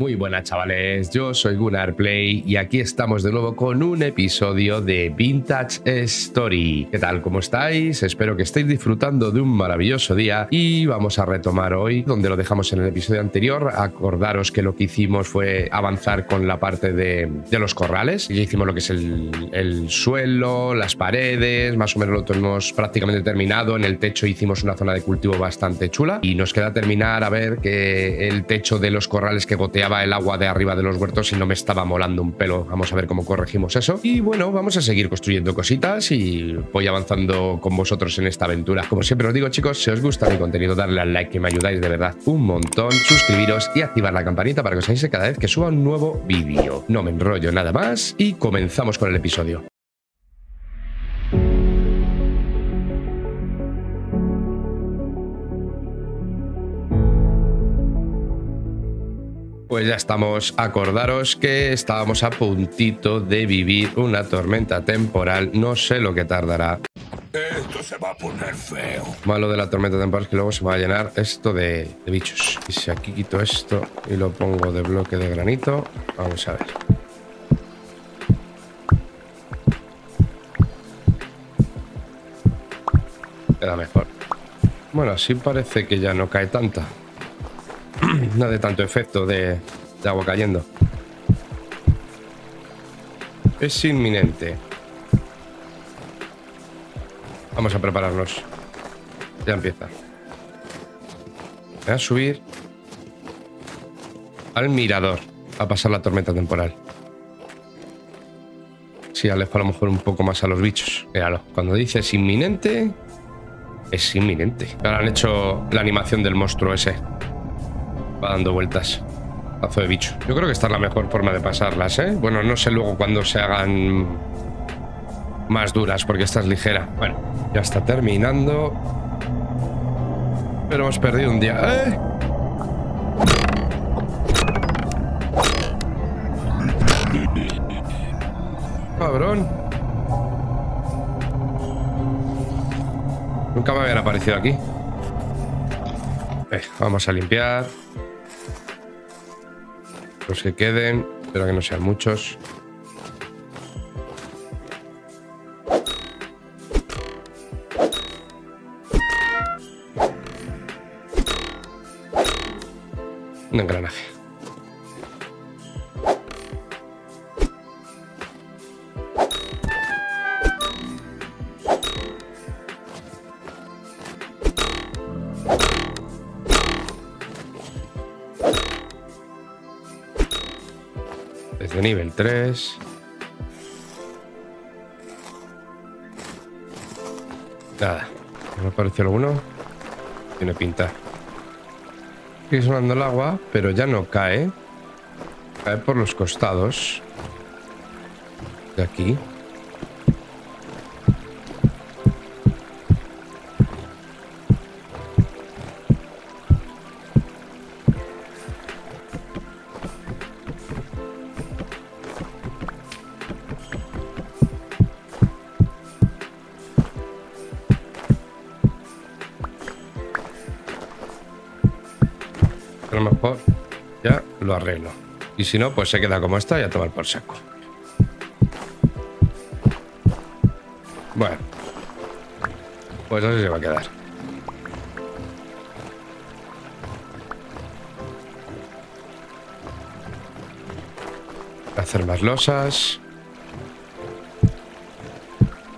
Muy buenas chavales, yo soy Gunnar Play y aquí estamos de nuevo con un episodio de Vintage Story. ¿Qué tal? ¿Cómo estáis? Espero que estéis disfrutando de un maravilloso día y vamos a retomar hoy donde lo dejamos en el episodio anterior. Acordaros que lo que hicimos fue avanzar con la parte de, los corrales. Ya hicimos lo que es el, el, suelo, las paredes, más o menos lo tenemos prácticamente terminado. En el techo hicimos una zona de cultivo bastante chula y nos queda terminar a ver que el techo de los corrales que el agua de arriba de los huertos y no me estaba molando un pelo. Vamos a ver cómo corregimos eso. Y bueno, vamos a seguir construyendo cositas y voy avanzando con vosotros en esta aventura. Como siempre os digo, chicos, si os gusta mi contenido, darle al like que me ayudáis de verdad un montón, suscribiros y activar la campanita para que os avise cada vez que suba un nuevo vídeo. No me enrollo nada más y comenzamos con el episodio. Pues ya estamos. Acordaros que estábamos a puntito de vivir una tormenta temporal. No sé lo que tardará. Esto se va a poner feo. Malo de la tormenta temporal es que luego se va a llenar esto de, bichos. Y si aquí quito esto y lo pongo de bloque de granito, vamos a ver. Queda mejor. Bueno, así parece que ya no cae tanta. no de tanto efecto de, agua cayendo. Es inminente. Vamos a prepararnos. Ya empieza. Voy a subir al mirador a pasar la tormenta temporal. Sí, alejo a lo mejor un poco más a los bichos. Míralo, cuando dice es inminente, es inminente. Ahora han hecho la animación del monstruo ese. Va dando vueltas. Pazo de bicho. Yo creo que esta es la mejor forma de pasarlas, ¿eh? Bueno, no sé luego cuando se hagan más duras, porque esta es ligera. Bueno, ya está terminando. Pero hemos perdido un día. ¡Eh! Cabrón. Nunca me habían aparecido aquí. Eh, vamos a limpiar. Los que queden, espero que no sean muchos. Nivel 3. Nada. ¿Me aparece alguno? Tiene pinta. Sigue sonando el agua, pero ya no cae. Cae por los costados. De aquí. Arreglo. Y si no, pues se queda como está y a tomar por saco. Bueno. Pues así se va a quedar. Hacer más losas.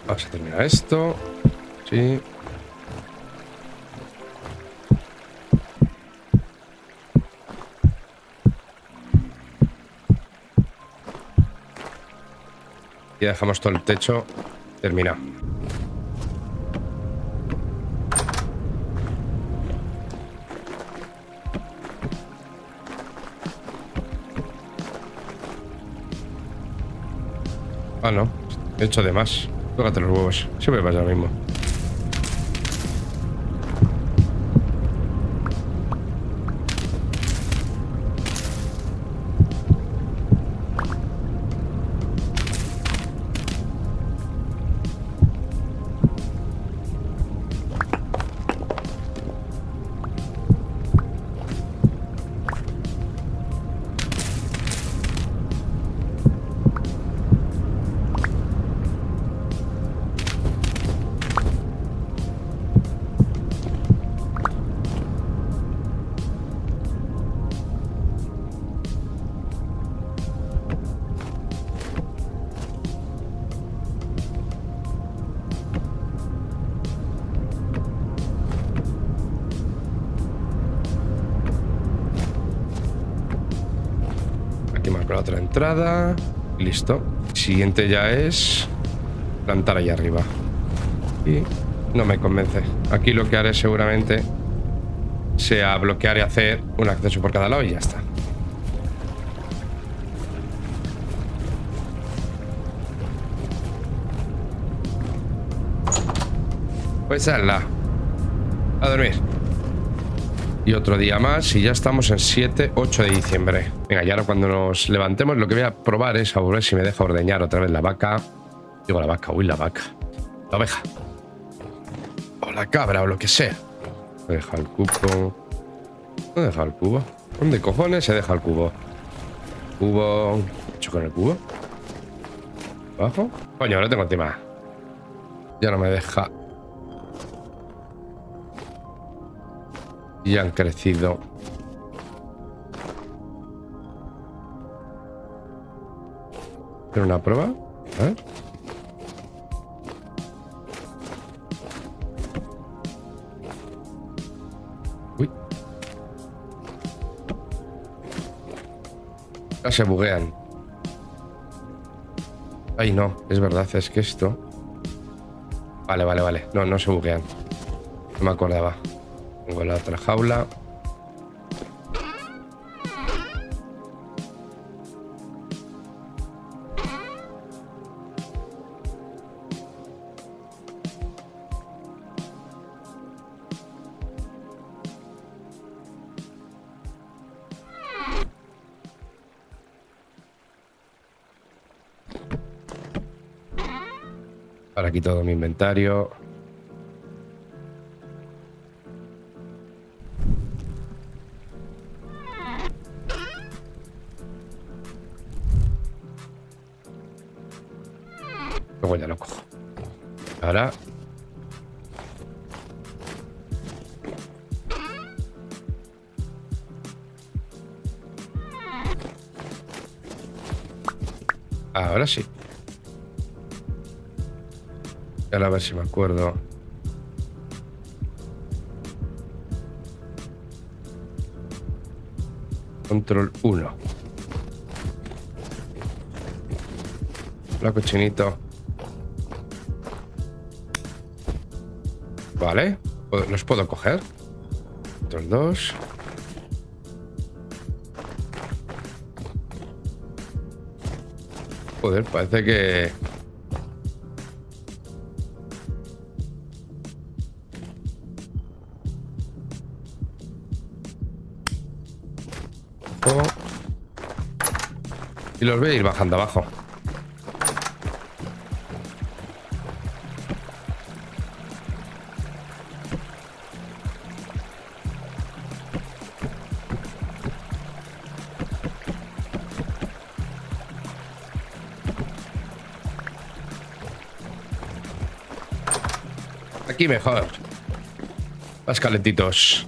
Vamos a terminar esto. Sí. Y dejamos todo el techo terminado. Ah, no. He hecho de más. Tócate los huevos. Siempre pasa lo mismo. Entrada. Listo. Siguiente ya es plantar ahí arriba. Y no me convence. Aquí lo que haré seguramente sea bloquear y hacer un acceso por cada lado y ya está. Pues la A dormir. Y otro día más y ya estamos en 7, 8 de diciembre. Venga, y ahora cuando nos levantemos lo que voy a probar es a ver si me deja ordeñar otra vez la vaca. Digo la vaca, uy, la vaca. La oveja. O la cabra o lo que sea. Deja el cubo. ¿Dónde deja el cubo? ¿Dónde cojones se deja el cubo? Cubo... ¿Qué he hecho con el cubo? ¿Abajo? Coño, lo tengo encima. Ya no me deja. Ya han crecido. ¿Pero una prueba? A ver. Uy. Se buguean. Ay, no, es verdad, es que esto... Vale, vale, vale. No, no se buguean. No me acordaba. Tengo la otra jaula. Para aquí todo mi inventario. Si me acuerdo. Control 1. La cochinito. Vale. ¿Los puedo coger? 2. Joder, parece que... Y los voy a ir bajando abajo. Aquí mejor. Más calentitos.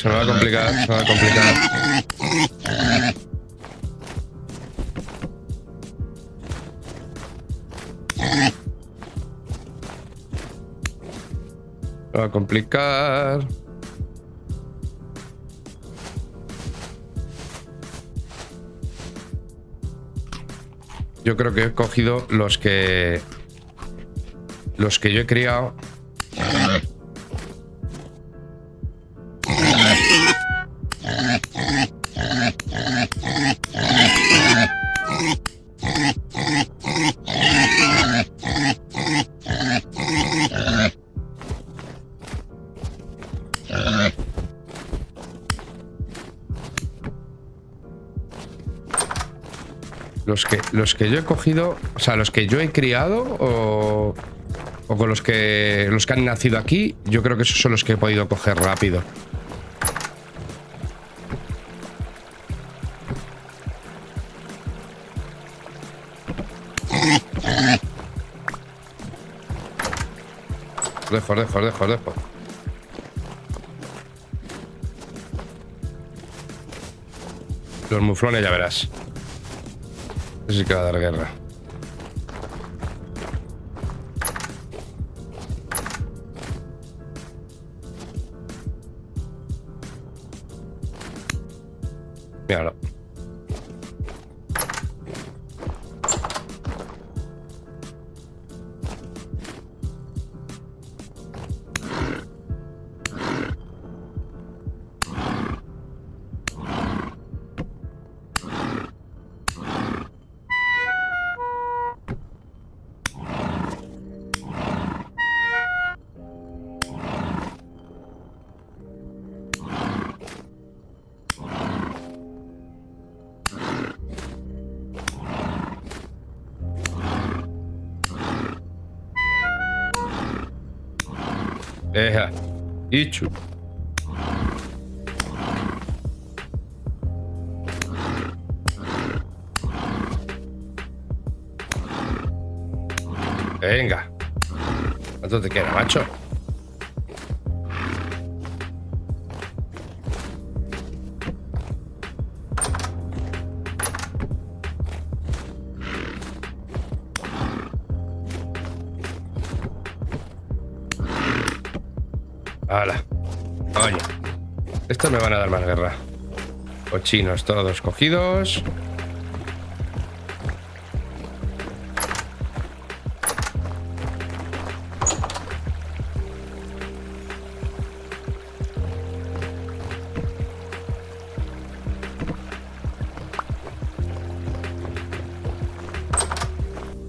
Se va a complicar, se va a complicar. Se va a complicar. Yo creo que he cogido los que... Los que yo he criado. Los que, yo he cogido, o sea, los que yo he criado o, o con los que los que han nacido aquí, yo creo que esos son los que he podido coger rápido. Dejo, dejo, dejo, dejo. Los muflones ya verás. Eso sí Deja. Ichu. Venga. ¿Cuánto te queda, macho? Me van a dar más guerra. Cochinos todos cogidos.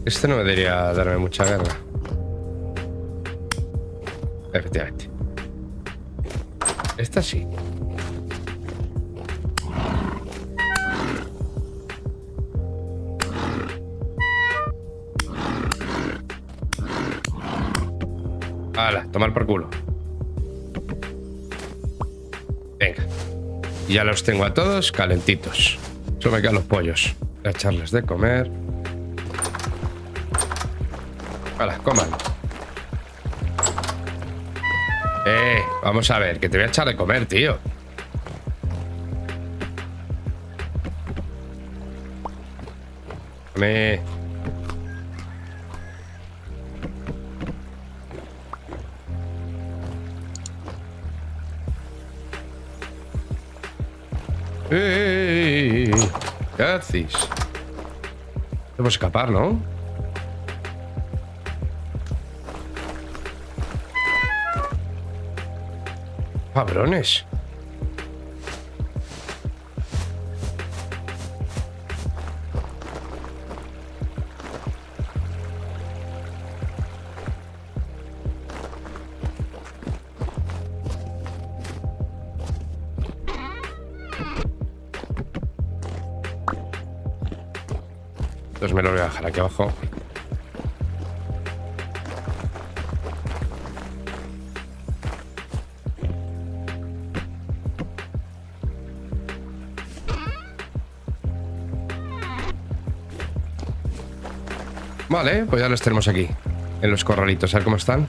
Este no me debería darme mucha guerra. Efectivamente. Esta sí. Tomar por culo. Venga. Ya los tengo a todos calentitos. Solo me quedan los pollos. Voy a echarles de comer. Hala, coman. Eh, vamos a ver, que te voy a echar de comer, tío. Me... ¡Eh! ¿Qué haces? Debemos escapar, ¿no? Cabrones. Entonces me lo voy a dejar aquí abajo. Vale, pues ya los tenemos aquí. En los corralitos, a ver cómo están.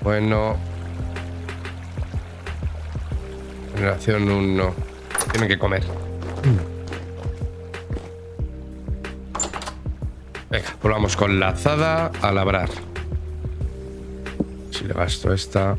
Bueno. Generación 1. Tienen que comer. Volvamos con la azada a labrar. Si le gasto esta.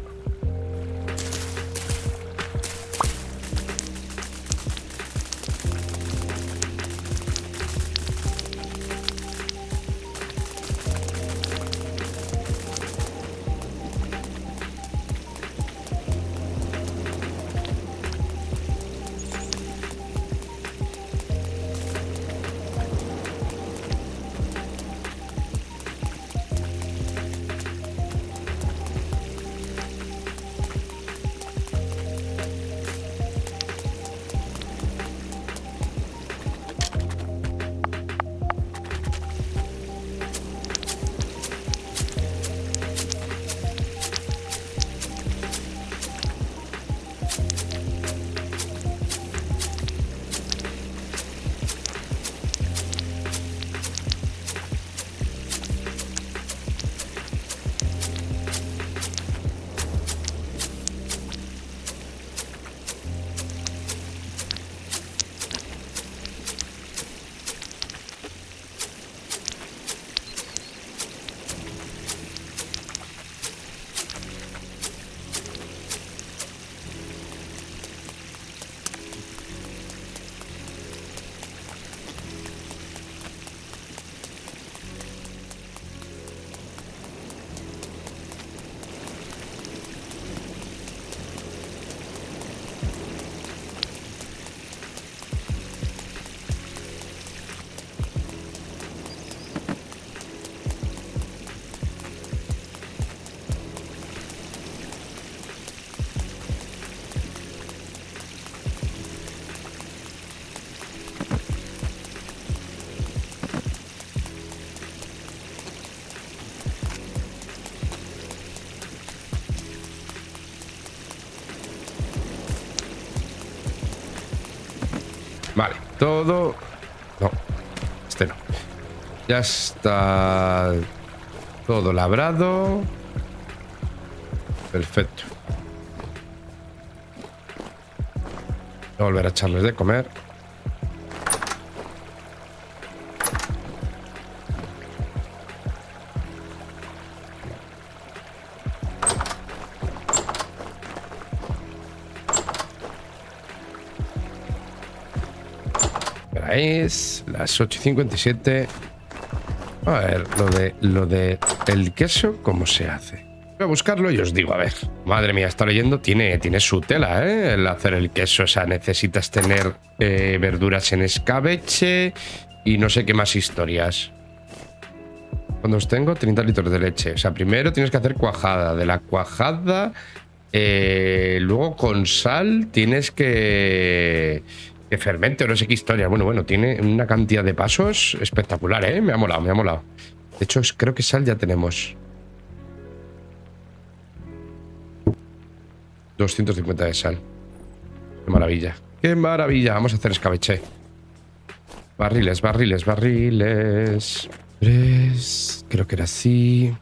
Vale, todo... No, este no. Ya está todo labrado. Perfecto. Voy a volver a echarles de comer. Es las 8.57. A ver, lo de, lo de el queso, ¿cómo se hace? Voy a buscarlo y os digo, a ver. Madre mía, está leyendo, tiene, tiene su tela, ¿eh? El hacer el queso, o sea, necesitas tener eh, verduras en escabeche y no sé qué más historias. Cuando os tengo 30 litros de leche. O sea, primero tienes que hacer cuajada. De la cuajada, eh, luego con sal tienes que que fermente o no sé qué historia. Bueno, bueno, tiene una cantidad de pasos espectacular, ¿eh? Me ha molado, me ha molado. De hecho, creo que sal ya tenemos. 250 de sal. Qué maravilla. Qué maravilla. Vamos a hacer escabeche. Barriles, barriles, barriles. Tres. Creo que era así.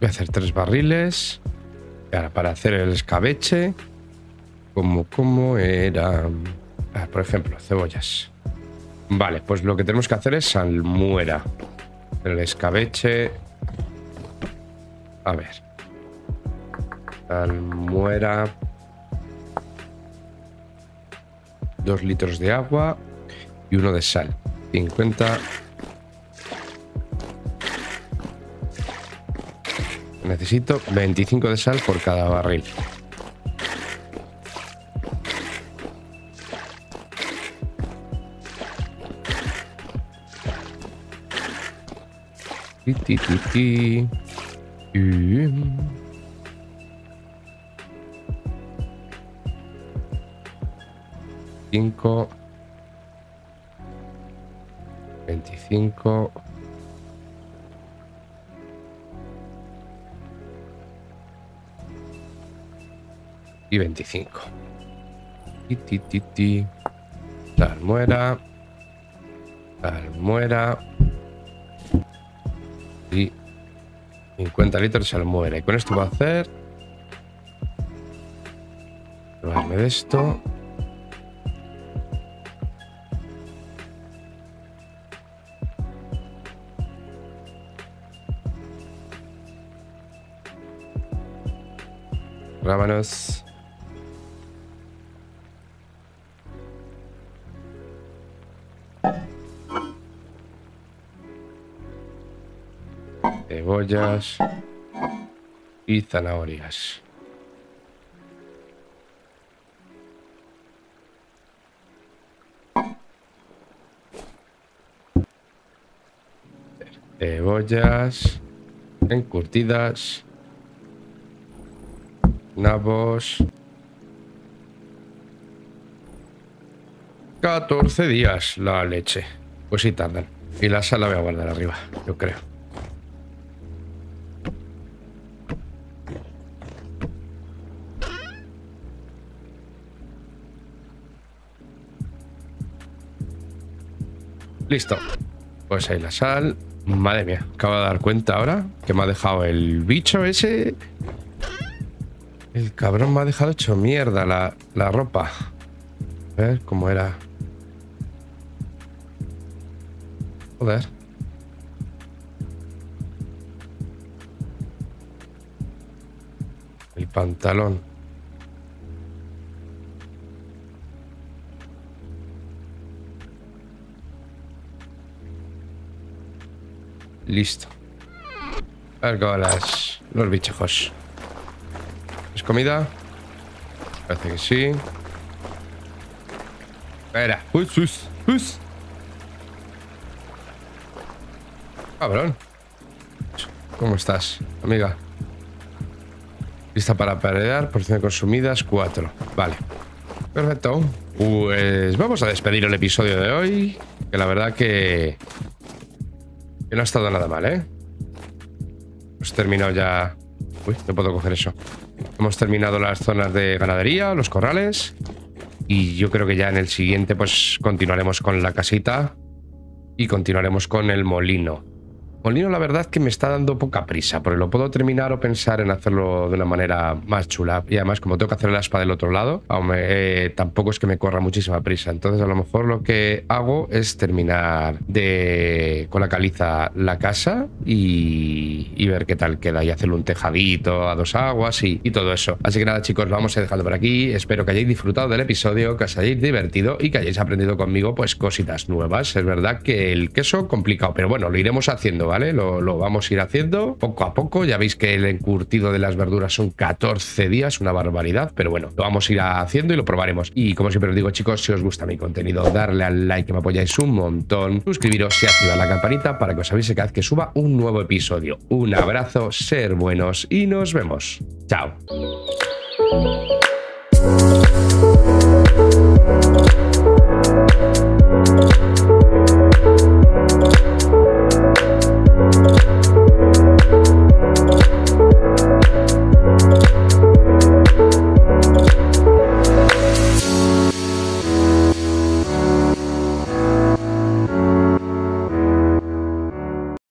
Voy a hacer tres barriles. Ahora, para hacer el escabeche, como, como era. Ah, por ejemplo, cebollas. Vale, pues lo que tenemos que hacer es salmuera. El escabeche. A ver. Salmuera. Dos litros de agua y uno de sal. 50 Necesito 25 de sal por cada barril. Cinco. Veinticinco. Y 25. Y ti, ti, ti. Salmuera. Salmuera. Y 50 litros de salmuera. Y con esto va a hacer. Probarme de esto. Rábanos. Cebollas y zanahorias. Cebollas encurtidas, nabos. 14 días la leche. Pues sí tardan. Y la sal la voy a guardar arriba, yo creo. Listo. Pues ahí la sal. Madre mía, acabo de dar cuenta ahora que me ha dejado el bicho ese. El cabrón me ha dejado hecho mierda la, la ropa. A ver cómo era. Joder. El pantalón. Listo. A ver cómo las, los bichejos. ¿Es comida? Parece que sí. Espera. Uy, uy, uy. Cabrón. ¿Cómo estás, amiga? Lista para parear, porciones consumidas, cuatro. Vale. Perfecto. Pues vamos a despedir el episodio de hoy. Que la verdad que que no ha estado nada mal, ¿eh? Hemos terminado ya... Uy, no puedo coger eso. Hemos terminado las zonas de ganadería, los corrales. Y yo creo que ya en el siguiente pues continuaremos con la casita y continuaremos con el molino. Molino la verdad que me está dando poca prisa, porque lo puedo terminar o pensar en hacerlo de una manera más chula. Y además, como tengo que hacer la espada del otro lado, eh, tampoco es que me corra muchísima prisa. Entonces, a lo mejor lo que hago es terminar de con la caliza la casa y, ver qué tal queda y hacerle un tejadito a dos aguas y, y todo eso. Así que nada, chicos, vamos a dejarlo por aquí. Espero que hayáis disfrutado del episodio, que os hayáis divertido y que hayáis aprendido conmigo pues cositas nuevas. Es verdad que el queso complicado, pero bueno, lo iremos haciendo ¿vale? Lo, vamos a ir haciendo poco a poco. Ya veis que el encurtido de las verduras son 14 días, una barbaridad, pero bueno, lo vamos a ir haciendo y lo probaremos. Y como siempre os digo, chicos, si os gusta mi contenido, darle al like que me apoyáis un montón, suscribiros y activar la campanita para que os avise cada vez que suba un nuevo episodio. Un abrazo, ser buenos y nos vemos. Chao.